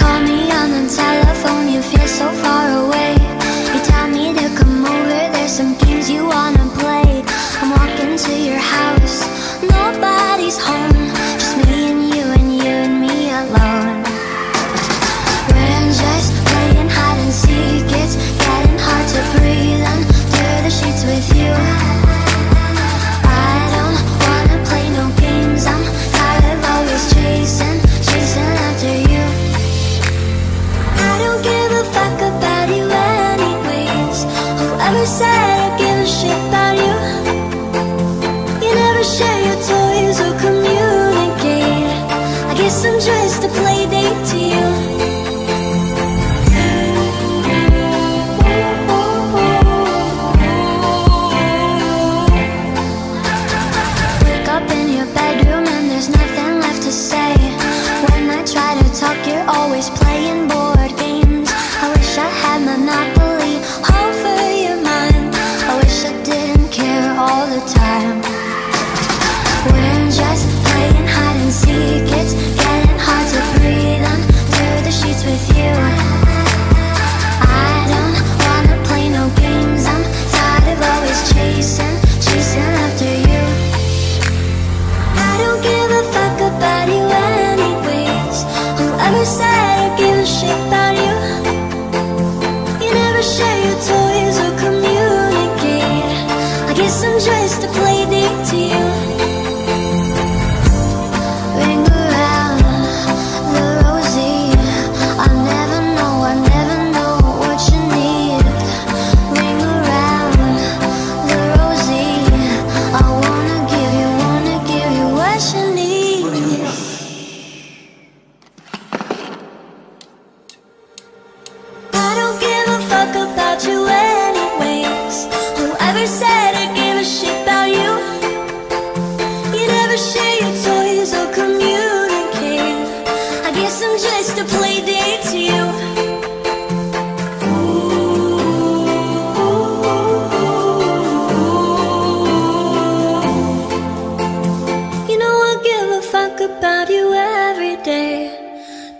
Call me on the telephone, you feel so far away. You tell me to come over, there's some games you wanna play. I'm walking to your house, nobody's home. Whoever said I give a shit We're just playing hide and seek. It's getting hard to breathe under the sheets with you. I don't wanna play no games. I'm tired of always chasing, chasing after you. I don't give a fuck about you anyways. Give a shit I'm just a play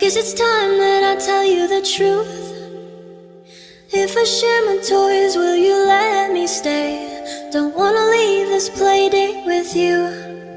Guess it's time that I tell you the truth. If I share my toys, will you let me stay? Don't wanna leave this play date with you.